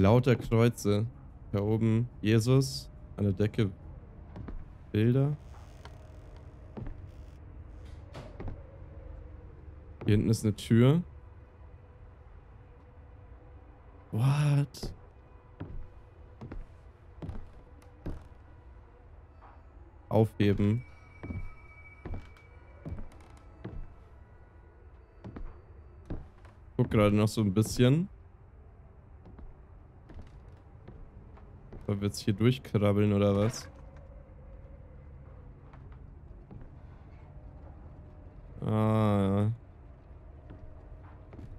Lauter Kreuze. Da oben Jesus. An der Decke Bilder. Hier hinten ist eine Tür. What? Aufheben. Guck gerade noch so ein bisschen. Sollen wir jetzt hier durchkrabbeln oder was? Ah.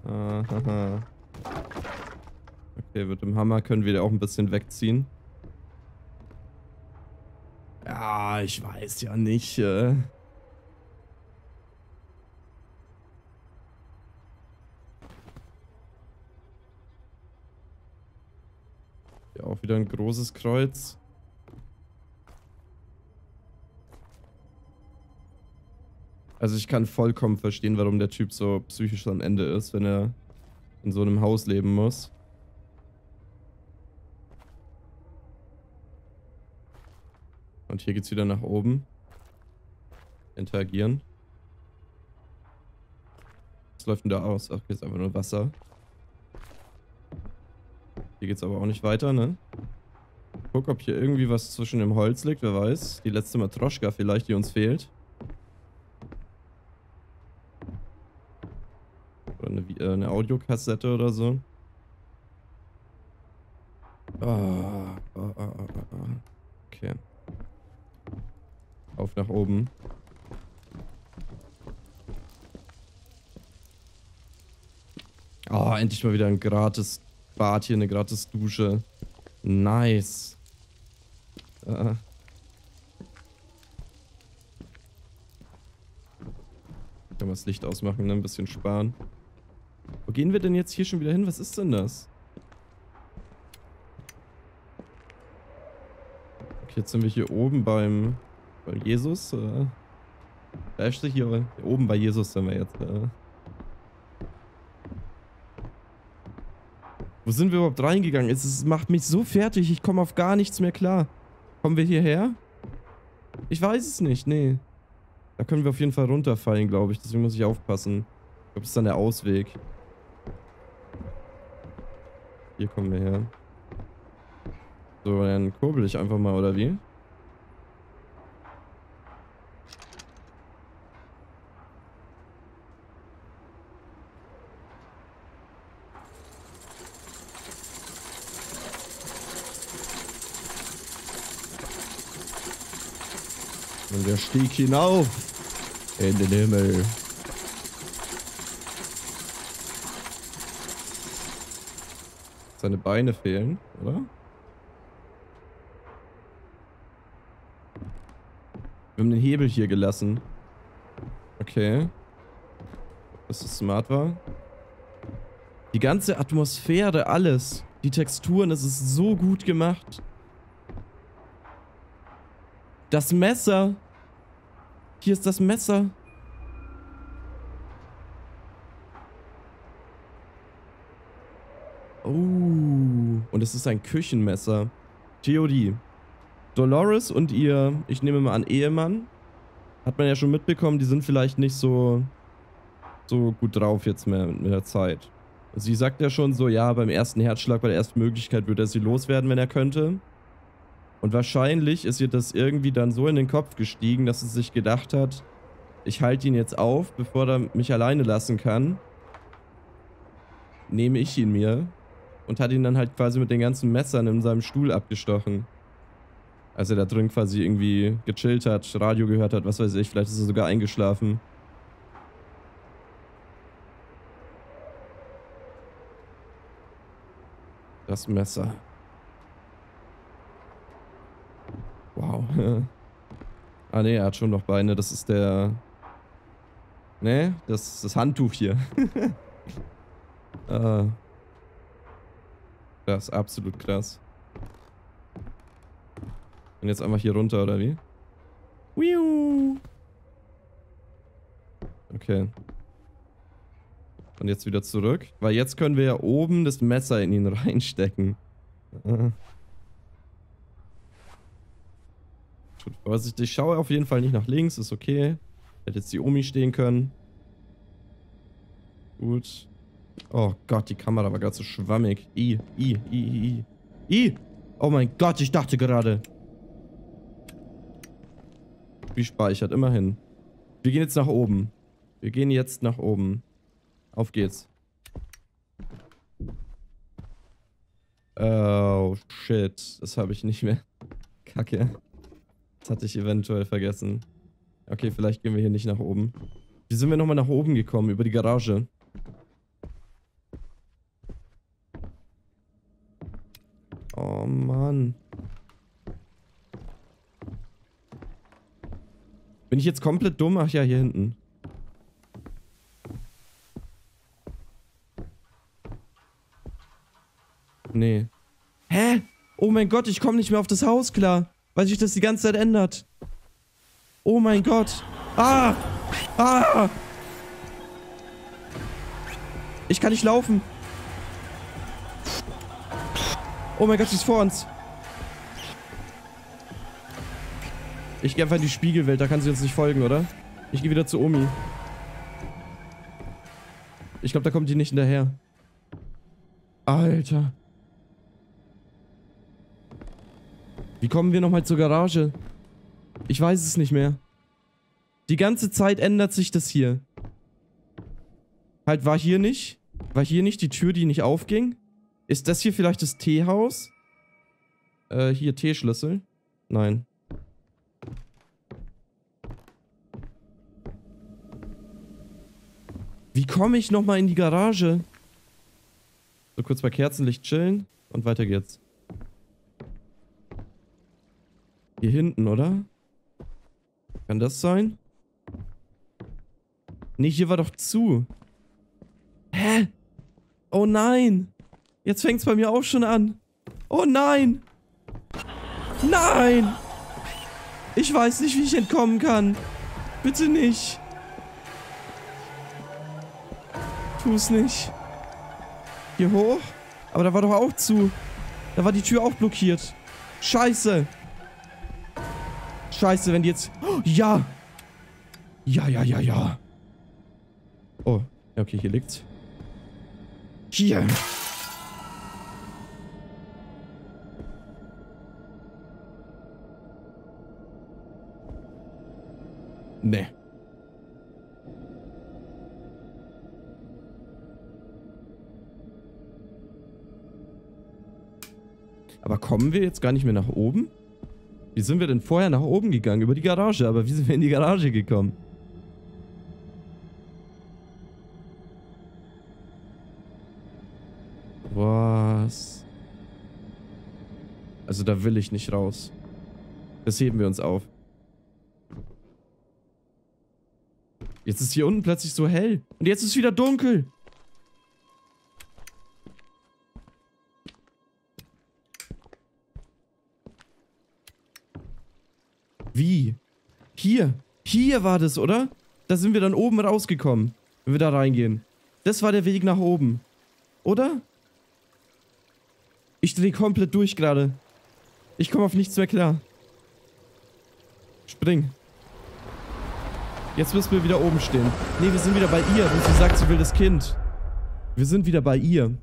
Aha. Okay, mit dem Hammer können wir auch ein bisschen wegziehen. Ja, ich weiß ja nicht. Äh. Ja, auch wieder ein großes Kreuz. Also ich kann vollkommen verstehen, warum der Typ so psychisch am Ende ist, wenn er in so einem Haus leben muss. Und hier geht's wieder nach oben. Interagieren. Was läuft denn da aus? Ach, hier ist einfach nur Wasser. Hier geht's aber auch nicht weiter, ne? Guck, ob hier irgendwie was zwischen dem Holz liegt, wer weiß. Die letzte Matroschka vielleicht, die uns fehlt. eine, äh, eine Audiokassette oder so. Oh, oh, oh, okay. Auf nach oben. Oh, endlich mal wieder ein gratis Bad hier, eine gratis Dusche. Nice. Uh. Kann man das Licht ausmachen, ne? Ein bisschen sparen. Wo gehen wir denn jetzt hier schon wieder hin? Was ist denn das? Okay, jetzt sind wir hier oben beim, bei Jesus. Äh, hier, hier oben bei Jesus sind wir jetzt. Äh. Wo sind wir überhaupt reingegangen? Es, es macht mich so fertig, ich komme auf gar nichts mehr klar. Kommen wir hierher? Ich weiß es nicht, nee. Da können wir auf jeden Fall runterfallen, glaube ich. Deswegen muss ich aufpassen. Ich glaube, das ist dann der Ausweg. Hier kommen wir her. So, dann kurbel ich einfach mal, oder wie? Und der stieg hinauf in den Himmel. Seine Beine fehlen, oder? Wir haben den Hebel hier gelassen. Okay. Dass das smart war. Die ganze Atmosphäre, alles. Die Texturen, es ist so gut gemacht. Das Messer. Hier ist das Messer. Oh, und es ist ein Küchenmesser. Theorie. Dolores und ihr, ich nehme mal an, Ehemann, hat man ja schon mitbekommen, die sind vielleicht nicht so, so gut drauf jetzt mehr mit der Zeit. Sie sagt ja schon so, ja, beim ersten Herzschlag, bei der ersten Möglichkeit würde er sie loswerden, wenn er könnte. Und wahrscheinlich ist ihr das irgendwie dann so in den Kopf gestiegen, dass sie sich gedacht hat, ich halte ihn jetzt auf, bevor er mich alleine lassen kann. Nehme ich ihn mir und hat ihn dann halt quasi mit den ganzen Messern in seinem Stuhl abgestochen. Als er da drin quasi irgendwie gechillt hat, Radio gehört hat, was weiß ich, vielleicht ist er sogar eingeschlafen. Das Messer. ah ne, er hat schon noch Beine. Das ist der... Ne, das ist das Handtuch hier. äh, das ist absolut krass. Und jetzt einfach hier runter, oder wie? Wiu. Okay. Und jetzt wieder zurück. Weil jetzt können wir ja oben das Messer in ihn reinstecken. Äh. Tut Vorsicht. Ich schaue auf jeden Fall nicht nach links. Ist okay. Hätte jetzt die Omi stehen können. Gut. Oh Gott, die Kamera war gerade so schwammig. I, I, I, I, I. I! Oh mein Gott, ich dachte gerade. Wie speichert, immerhin. Wir gehen jetzt nach oben. Wir gehen jetzt nach oben. Auf geht's. Oh, shit. Das habe ich nicht mehr. Kacke. Das hatte ich eventuell vergessen. Okay, vielleicht gehen wir hier nicht nach oben. Wie sind wir nochmal nach oben gekommen? Über die Garage. Oh Mann. Bin ich jetzt komplett dumm? Ach ja, hier hinten. Nee. Hä? Oh mein Gott, ich komme nicht mehr auf das Haus klar. Weil sich das die ganze Zeit ändert. Oh mein Gott. Ah! Ah! Ich kann nicht laufen. Oh mein Gott, sie ist vor uns. Ich gehe einfach in die Spiegelwelt, da kann sie uns nicht folgen, oder? Ich gehe wieder zu Omi. Ich glaube, da kommt die nicht hinterher. Alter. Wie kommen wir nochmal zur Garage? Ich weiß es nicht mehr. Die ganze Zeit ändert sich das hier. Halt, war hier nicht? War hier nicht die Tür, die nicht aufging? Ist das hier vielleicht das Teehaus? Äh, hier Teeschlüssel? Nein. Wie komme ich nochmal in die Garage? So kurz bei Kerzenlicht chillen und weiter geht's. Hier hinten, oder? Kann das sein? Nee, hier war doch zu. Hä? Oh nein. Jetzt fängt's bei mir auch schon an. Oh nein. Nein. Ich weiß nicht, wie ich entkommen kann. Bitte nicht. Tu's nicht. Hier hoch? Aber da war doch auch zu. Da war die Tür auch blockiert. Scheiße. Scheiße, wenn die jetzt... Oh, ja! Ja, ja, ja, ja. Oh, okay, hier liegt's. Hier. Nee. Aber kommen wir jetzt gar nicht mehr nach oben? Wie sind wir denn vorher nach oben gegangen? Über die Garage. Aber wie sind wir in die Garage gekommen? Was? Also da will ich nicht raus. Das heben wir uns auf. Jetzt ist hier unten plötzlich so hell. Und jetzt ist es wieder dunkel. Wie? Hier. Hier war das, oder? Da sind wir dann oben rausgekommen. Wenn wir da reingehen. Das war der Weg nach oben. Oder? Ich drehe komplett durch gerade. Ich komme auf nichts mehr klar. Spring. Jetzt müssen wir wieder oben stehen. Nee, wir sind wieder bei ihr. Und sie sagt, sie will das Kind. Wir sind wieder bei ihr.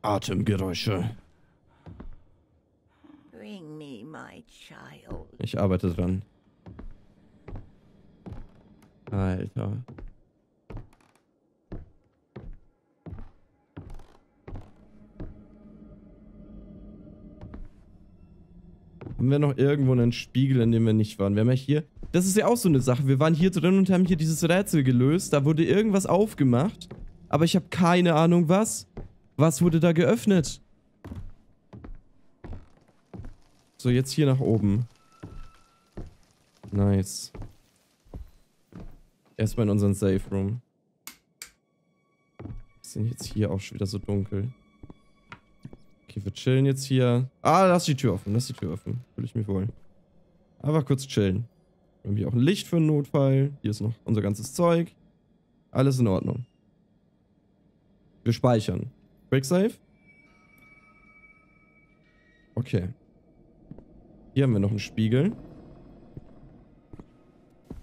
Atemgeräusche. Ich arbeite dran. Alter. Haben wir noch irgendwo einen Spiegel, in dem wir nicht waren? Wir haben ja hier... Das ist ja auch so eine Sache. Wir waren hier drin und haben hier dieses Rätsel gelöst. Da wurde irgendwas aufgemacht. Aber ich habe keine Ahnung, was. Was wurde da geöffnet? So, jetzt hier nach oben. Nice. Erstmal in unseren Safe Room. Ist denn jetzt hier auch schon wieder so dunkel? Okay, wir chillen jetzt hier. Ah, lass die Tür offen, lass die Tür offen. Will ich mir wohl. Aber kurz chillen. Wir haben hier auch ein Licht für einen Notfall. Hier ist noch unser ganzes Zeug. Alles in Ordnung. Wir speichern. Quick Save. Okay. Hier haben wir noch einen Spiegel.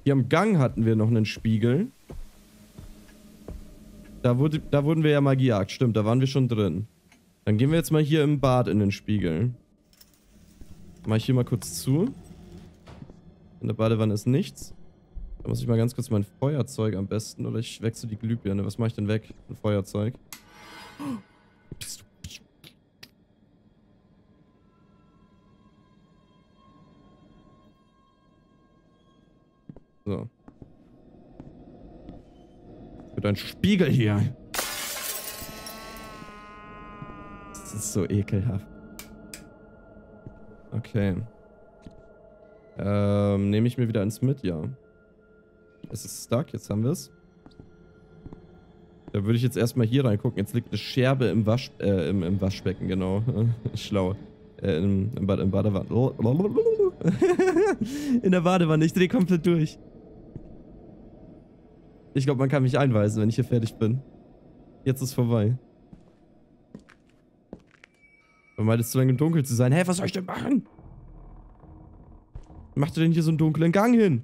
Hier am Gang hatten wir noch einen Spiegel. Da, wurde, da wurden wir ja mal gejagt. Stimmt, da waren wir schon drin. Dann gehen wir jetzt mal hier im Bad in den Spiegel. Mach ich hier mal kurz zu. In der Badewanne ist nichts. Da muss ich mal ganz kurz mein Feuerzeug am besten. Oder ich wechsle die Glühbirne. Was mache ich denn weg? Ein Feuerzeug. So. Für dein Spiegel hier. Das ist so ekelhaft. Okay. Ähm, nehme ich mir wieder eins mit? Ja. Es ist stuck, jetzt haben wir es. Da würde ich jetzt erstmal hier reingucken. Jetzt liegt eine Scherbe im, Wasch, äh, im, im Waschbecken, genau. Schlau. Äh, im, im, Bad, im Badewanne. In der Badewanne, ich drehe komplett durch. Ich glaube, man kann mich einweisen, wenn ich hier fertig bin. Jetzt ist vorbei. Vermeidet es zu lange im Dunkeln zu sein. Hä, was soll ich denn machen? Macht ihr denn hier so einen dunklen Gang hin?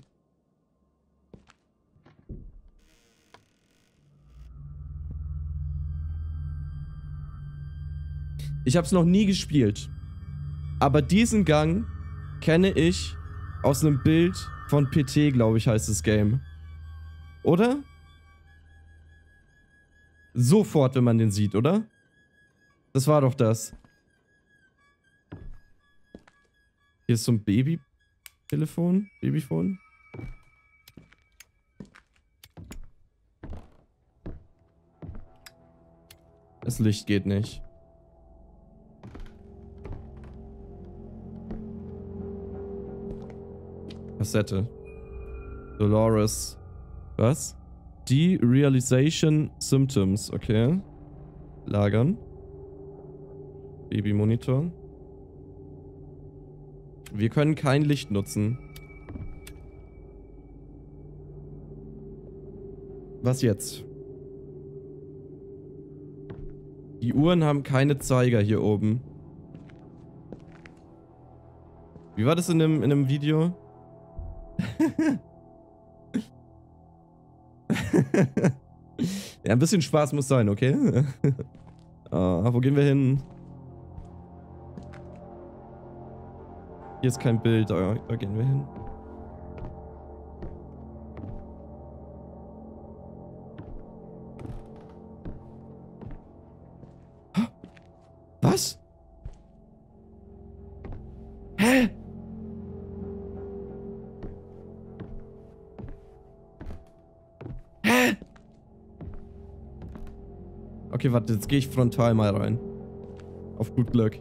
Ich habe es noch nie gespielt. Aber diesen Gang kenne ich aus einem Bild von PT, glaube ich, heißt das Game. Oder? Sofort, wenn man den sieht, oder? Das war doch das. Hier ist so ein Baby-Telefon, Babyphone. Das Licht geht nicht. Kassette. Dolores. Was? Derealization Symptoms. Okay. Lagern. Babymonitor. Wir können kein Licht nutzen. Was jetzt? Die Uhren haben keine Zeiger hier oben. Wie war das in einem, in einem Video? ja, ein bisschen Spaß muss sein, okay? ah, wo gehen wir hin? Hier ist kein Bild, da, da gehen wir hin. Okay, warte, jetzt gehe ich frontal mal rein. Auf gut Glück.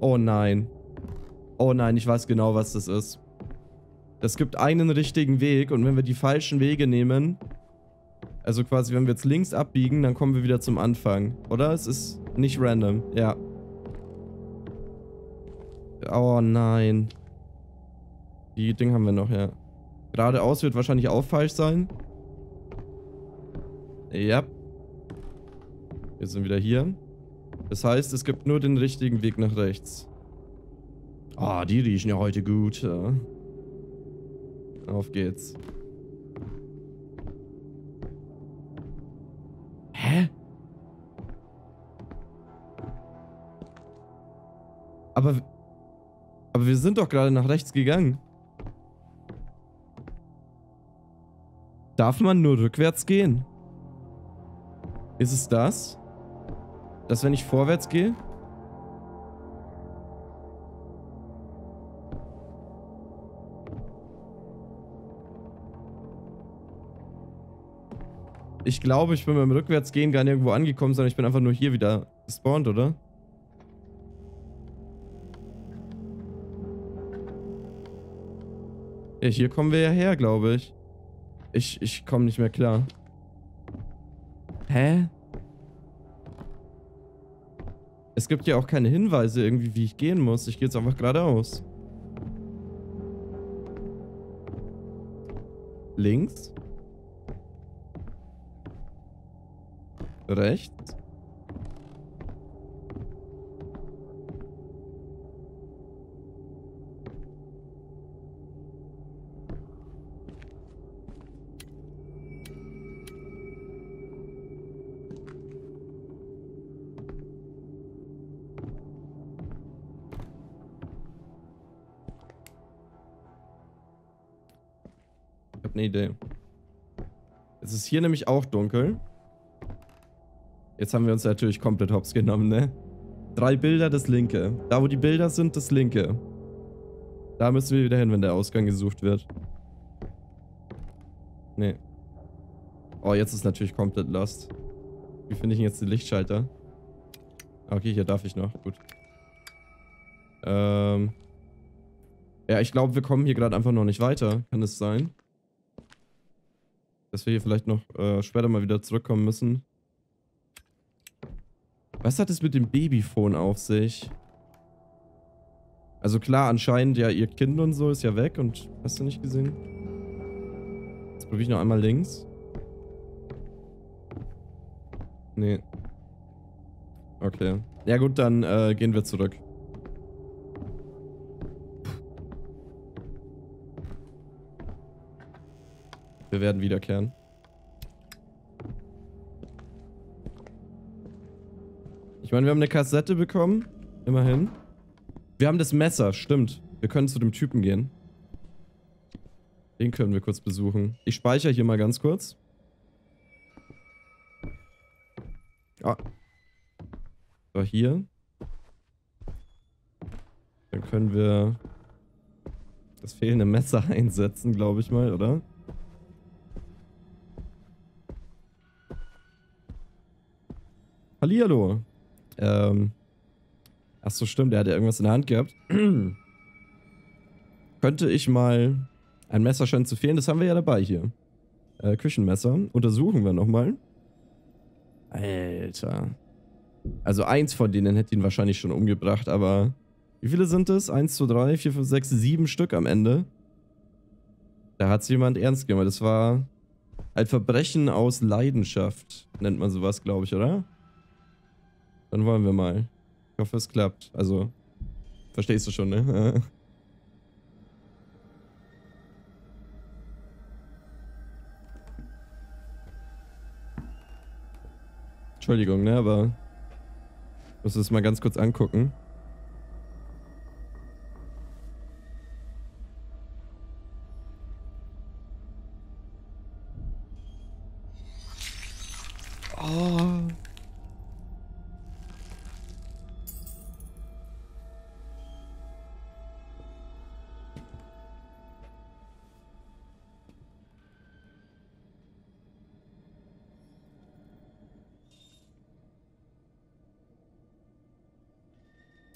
Oh nein. Oh nein, ich weiß genau, was das ist. Es gibt einen richtigen Weg und wenn wir die falschen Wege nehmen, also quasi, wenn wir jetzt links abbiegen, dann kommen wir wieder zum Anfang. Oder? Es ist nicht random. Ja. Oh nein. Die Ding haben wir noch, ja. Geradeaus wird wahrscheinlich auch falsch sein. Ja. Wir sind wieder hier. Das heißt, es gibt nur den richtigen Weg nach rechts. Ah, oh, die riechen ja heute gut. Ja. Auf geht's. Hä? Aber... Aber wir sind doch gerade nach rechts gegangen. Darf man nur rückwärts gehen? Ist es das? Dass wenn ich vorwärts gehe? Ich glaube, ich bin beim Rückwärtsgehen gar nirgendwo angekommen, sondern ich bin einfach nur hier wieder gespawnt, oder? Ja, hier kommen wir ja her, glaube ich. Ich, ich komme nicht mehr klar. Hä? Es gibt ja auch keine Hinweise irgendwie, wie ich gehen muss. Ich gehe jetzt einfach geradeaus. Links. Rechts. Eine Idee. Es ist hier nämlich auch dunkel. Jetzt haben wir uns natürlich komplett hops genommen, ne? Drei Bilder, das linke. Da, wo die Bilder sind, das linke. Da müssen wir wieder hin, wenn der Ausgang gesucht wird. Nee. Oh, jetzt ist natürlich komplett lost. Wie finde ich denn jetzt den Lichtschalter? Okay, hier darf ich noch. Gut. Ähm. Ja, ich glaube, wir kommen hier gerade einfach noch nicht weiter. Kann es sein? Dass wir hier vielleicht noch äh, später mal wieder zurückkommen müssen. Was hat es mit dem Babyphone auf sich? Also klar, anscheinend ja ihr Kind und so ist ja weg und hast du nicht gesehen? Jetzt probiere ich noch einmal links. Nee. Okay. Ja gut, dann äh, gehen wir zurück. Wir werden wiederkehren. Ich meine, wir haben eine Kassette bekommen. Immerhin. Wir haben das Messer, stimmt. Wir können zu dem Typen gehen. Den können wir kurz besuchen. Ich speichere hier mal ganz kurz. Ah. So, hier. Dann können wir das fehlende Messer einsetzen, glaube ich mal, oder? Hallihallo. Ähm. Achso, stimmt, der hat ja irgendwas in der Hand gehabt. Könnte ich mal... Ein Messer scheint zu fehlen, das haben wir ja dabei hier. Äh, Küchenmesser. Untersuchen wir nochmal. Alter. Also eins von denen hätte ihn wahrscheinlich schon umgebracht, aber... Wie viele sind es? Eins, zwei, drei, vier, fünf, sechs, sieben Stück am Ende. Da hat es jemand ernst genommen. Das war ein Verbrechen aus Leidenschaft, nennt man sowas, glaube ich, oder? Dann wollen wir mal. Ich hoffe, es klappt. Also, verstehst du schon, ne? Entschuldigung, ne, aber ich muss es mal ganz kurz angucken.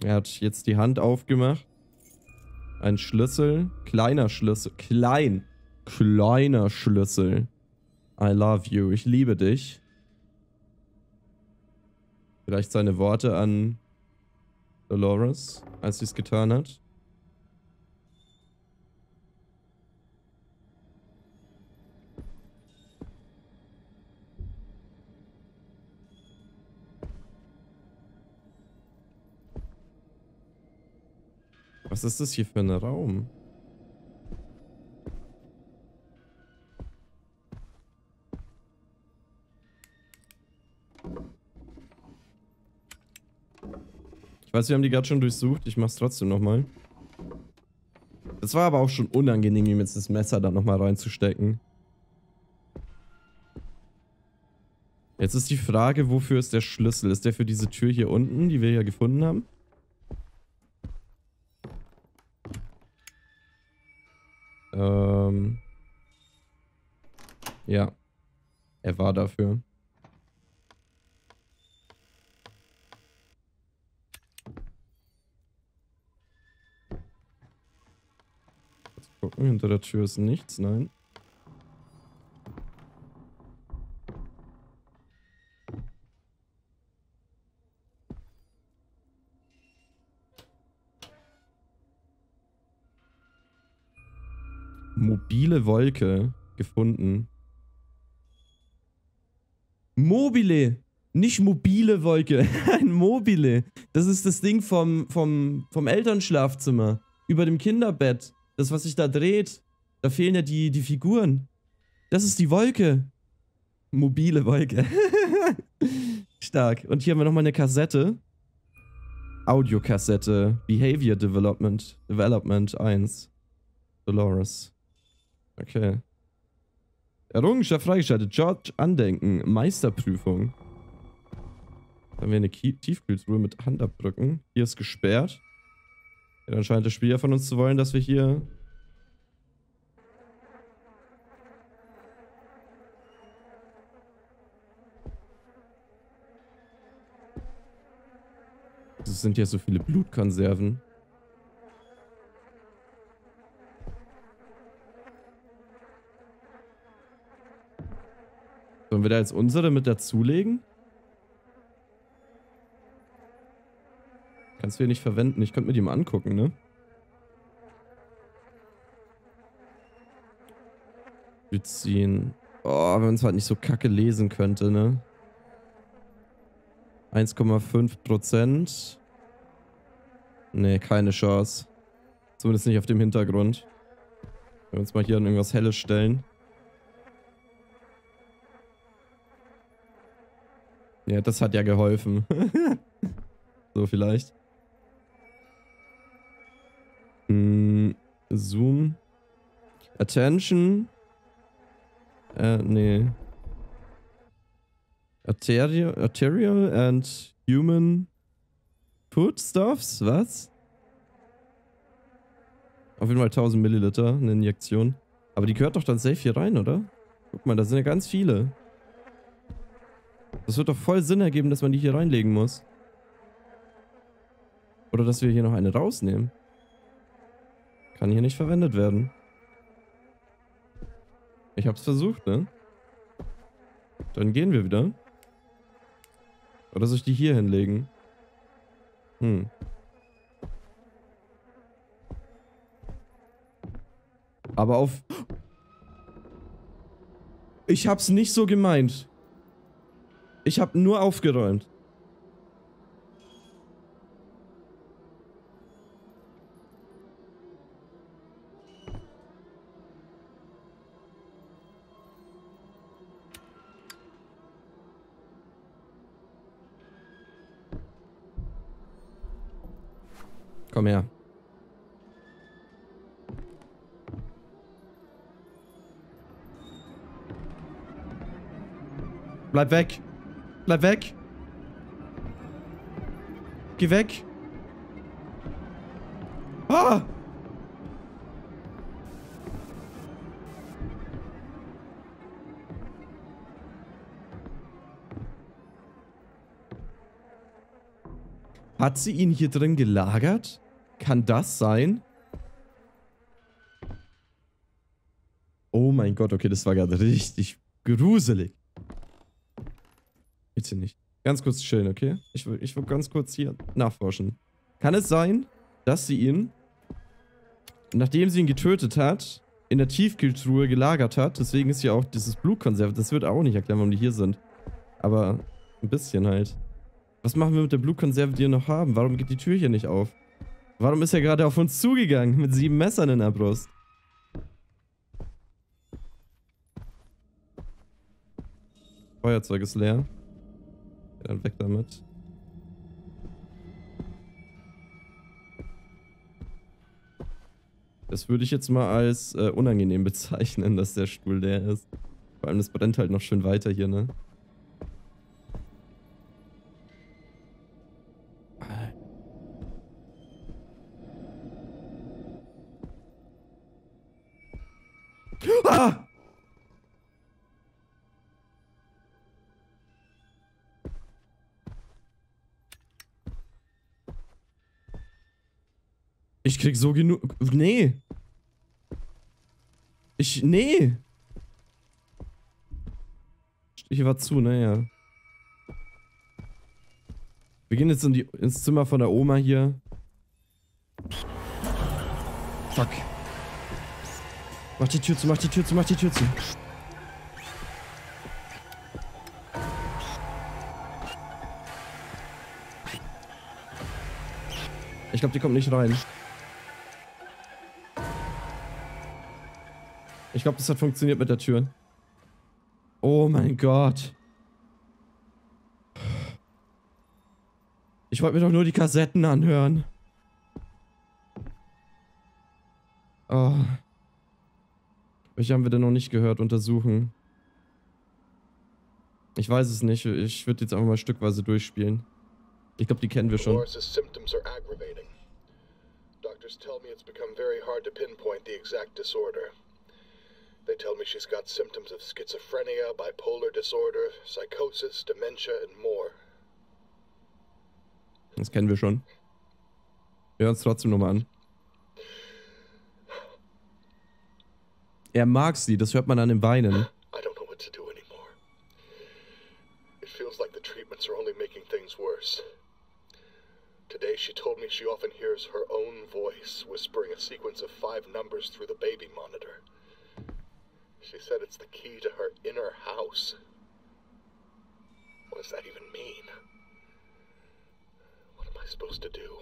Er hat jetzt die Hand aufgemacht. Ein Schlüssel. Kleiner Schlüssel. Klein. Kleiner Schlüssel. I love you. Ich liebe dich. Vielleicht seine Worte an Dolores, als sie es getan hat. Was ist das hier für ein Raum? Ich weiß, wir haben die gerade schon durchsucht. Ich mach's trotzdem nochmal. Es war aber auch schon unangenehm, ihm jetzt das Messer da nochmal reinzustecken. Jetzt ist die Frage, wofür ist der Schlüssel? Ist der für diese Tür hier unten, die wir ja gefunden haben? Er war dafür. Gucken, hinter der Tür ist nichts, nein. Mobile Wolke. gefunden. Mobile. Nicht mobile Wolke. Ein Mobile. Das ist das Ding vom, vom, vom Elternschlafzimmer. Über dem Kinderbett. Das, was sich da dreht. Da fehlen ja die, die Figuren. Das ist die Wolke. Mobile Wolke. Stark. Und hier haben wir nochmal eine Kassette. Audiokassette. Behavior Development. Development 1. Dolores. Okay. Errungenschaft freigeschaltet. George Andenken. Meisterprüfung. Dann haben wir eine Tiefkühltruhe mit Handabdrücken. Hier ist gesperrt. Ja, dann scheint das Spiel ja von uns zu wollen, dass wir hier... Es sind ja so viele Blutkonserven. Sollen wir da jetzt unsere mit dazulegen? Kannst du hier nicht verwenden. Ich könnte mir die mal angucken, ne? Beziehen. Oh, wenn man es halt nicht so kacke lesen könnte, ne? 1,5 Prozent. Nee, keine Chance. Zumindest nicht auf dem Hintergrund. Wenn wir uns mal hier an irgendwas Helles stellen. Ja, das hat ja geholfen. so vielleicht. Mm, Zoom. Attention. Äh, nee. Arterial, arterial and human foodstuffs? Was? Auf jeden Fall 1000 Milliliter, eine Injektion. Aber die gehört doch dann safe hier rein, oder? Guck mal, da sind ja ganz viele. Das wird doch voll Sinn ergeben, dass man die hier reinlegen muss. Oder dass wir hier noch eine rausnehmen. Kann hier nicht verwendet werden. Ich hab's versucht, ne? Dann gehen wir wieder. Oder soll ich die hier hinlegen? Hm. Aber auf... Ich hab's nicht so gemeint. Ich hab nur aufgeräumt. Komm her. Bleib weg. Bleib weg. Geh weg. Ah! Hat sie ihn hier drin gelagert? Kann das sein? Oh mein Gott, okay, das war gerade richtig gruselig. Bitte nicht. Ganz kurz chillen, okay? Ich will, ich will ganz kurz hier nachforschen. Kann es sein, dass sie ihn, nachdem sie ihn getötet hat, in der Tiefkühltruhe gelagert hat? Deswegen ist ja auch dieses Blutkonserve. Das wird auch nicht erklären, warum die hier sind. Aber ein bisschen halt. Was machen wir mit der Blutkonserve, die wir noch haben? Warum geht die Tür hier nicht auf? Warum ist er gerade auf uns zugegangen mit sieben Messern in der Brust? Feuerzeug ist leer. Ja, dann weg damit. Das würde ich jetzt mal als äh, unangenehm bezeichnen, dass der Stuhl leer ist. Vor allem, das brennt halt noch schön weiter hier, ne? Ah! Ich krieg so genug. Nee. Ich. Nee. Hier war zu, naja. Wir gehen jetzt in die, ins Zimmer von der Oma hier. Fuck. Mach die Tür zu, mach die Tür zu, mach die Tür zu. Ich glaube, die kommt nicht rein. Ich glaube, das hat funktioniert mit der Tür. Oh mein Gott. Ich wollte mir doch nur die Kassetten anhören. Oh. Welche haben wir denn noch nicht gehört? Untersuchen. Ich weiß es nicht. Ich würde jetzt einfach mal stückweise durchspielen. Ich glaube, die kennen wir schon. Dolores' symptoms are aggravating. Doctors tell me it's become very hard to pinpoint the exact disorder. They tell me she's got symptoms of schizophrenia, bipolar disorder, psychosis, dementia, and more. Das kennen wir schon. Wir hören uns trotzdem nochmal an. Er mag sie, das hört man an dem Weinen. I don't know what to do anymore. It feels like the treatments are only making things worse. Today she told me she often hears her own voice whispering a sequence of five numbers through the baby monitor. She said it's the key to her inner house. What does that even mean? What am I supposed to do?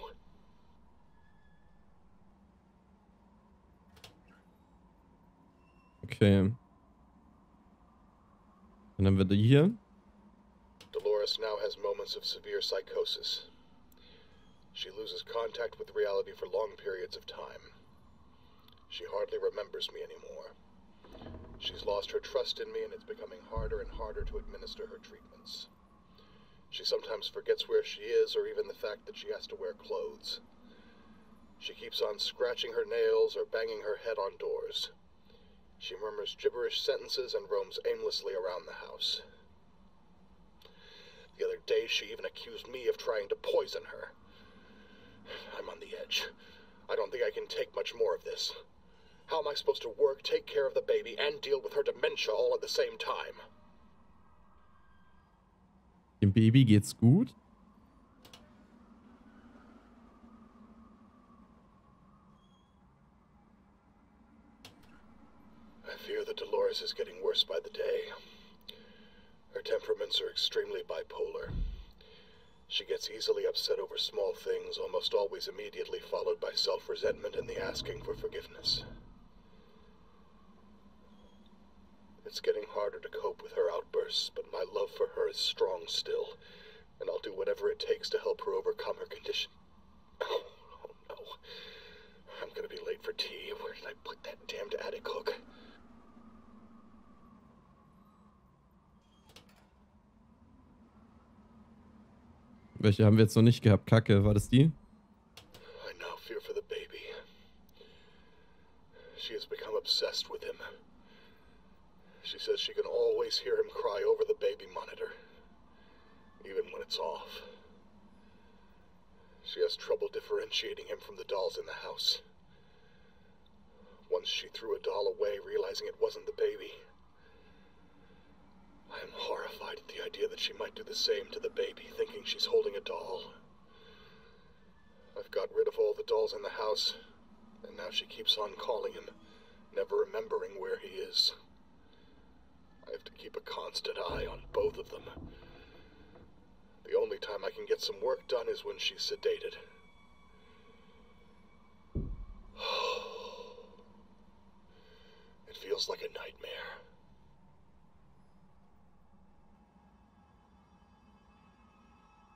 Okay. Dann haben wir die hier. Dolores now has moments of severe psychosis. She loses contact with reality for long periods of time. She hardly remembers me anymore. She's lost her trust in me, and it's becoming harder and harder to administer her treatments. She sometimes forgets where she is, or even the fact that she has to wear clothes. She keeps on scratching her nails or banging her head on doors. She murmurs gibberish sentences and roams aimlessly around the house. The other day, she even accused me of trying to poison her. I'm on the edge. I don't think I can take much more of this. How am I supposed to work, take care of the baby, and deal with her dementia all at the same time? Dem Baby geht's gut. I fear that Dolores is getting worse by the day. Her temperaments are extremely bipolar. She gets easily upset over small things, almost always immediately followed by self resentment and the asking for forgiveness. It's getting harder to cope with her outbursts, but my love for her is strong still, and I'll do whatever it takes to help her overcome her condition. Oh, oh no. I'm gonna be late for tea. Where did I put that damned attic hook? Welche haben wir jetzt noch nicht gehabt? Kacke, war das die? I now fear for the baby. She has become obsessed with him. She says she can always hear him cry over the baby monitor, even when it's off. She has trouble differentiating him from the dolls in the house. Once she threw a doll away, realizing it wasn't the baby. I am horrified at the idea that she might do the same to the baby, thinking she's holding a doll. I've got rid of all the dolls in the house, and now she keeps on calling him, never remembering where he is. I have to keep a constant eye on both of them. The only time I can get some work done is when she's sedated. It feels like a nightmare.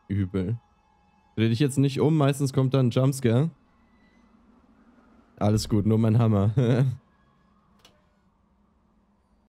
Übel. Dreh dich jetzt nicht um, meistens kommt dann ein Jumpscare. Alles gut, nur mein Hammer.